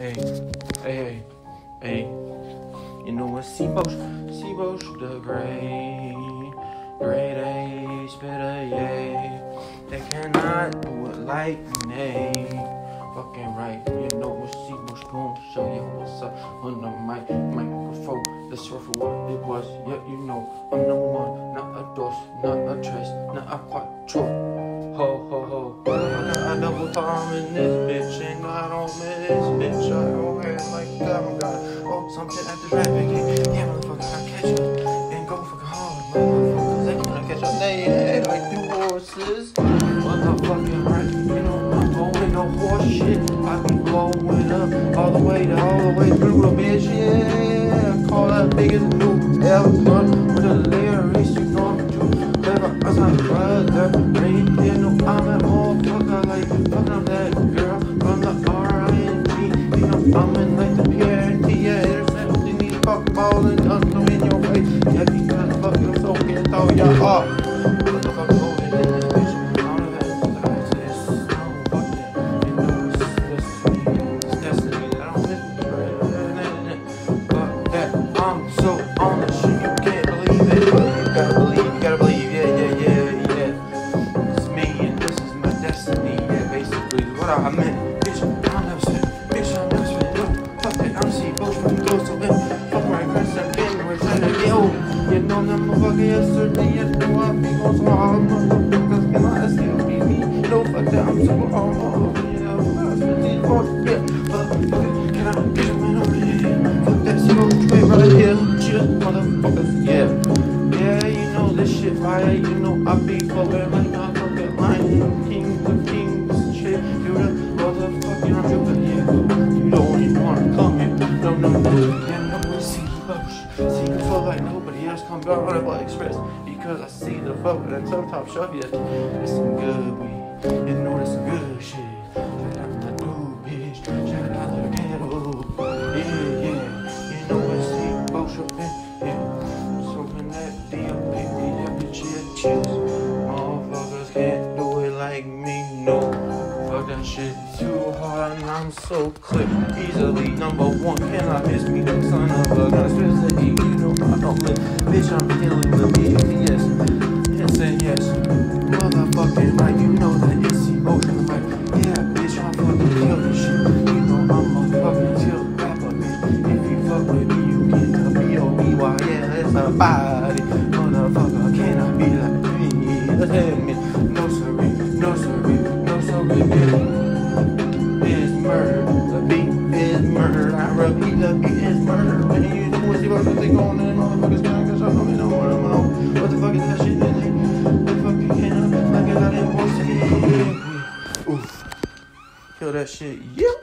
Hey, hey, hey, hey. You know what? Cboesch, Cboesch, the great, great A, spit a yay. They cannot do it like me. Fucking right. You know what? Cboesch gonna show you what's up on the mic, microphone. Let's for what it was. Yeah, you know I'm number one, not a dose, not a trace, not a quattro. This bitch. I don't head like that. I'm got oh something at the traffic. Yeah, yeah, motherfucker, I catch up and go fucking hard, motherfuckers. They gonna catch up. They head like two horses. Motherfucking right, you know I'm going no horse shit. I be blowing up all the way to all the way through the bitch. Yeah, call that biggest new ever with the lyrics. You know I'm too clever. I my brother. Rain, you know I'm a In like the PRT. Yeah, intercept. You need fuck ball and dunk them in your face. Yeah, you the fuck over in this bitch? I don't know that it's yesterday. You I be on some hard motherfuckers. Still be me? No, fuck that. I'm so on. Come down on the express. Because I see the boat that's up top shelf. Yeah, it's some good weed. You know that's some good shit. Shout out my dude, bitch. Shout out the devil. Yeah, yeah. You know it's bush up in. Yeah. So when that baby, that bitch, yeah, chills. Motherfuckers can't do it like me, no. Fuck that shit too hard and I'm so click easily number one. cannot miss me? The son of a gun, me. No sorry, no sorry, no sorry. Is murder. The beat is murder. I repeat, the beat is murder. When you know what's about to think on and motherfuckers can cause I don't know what I'm on. What the fuck is that shit in it? The fucking can I like I got it. Oof. Kill that shit. Yep.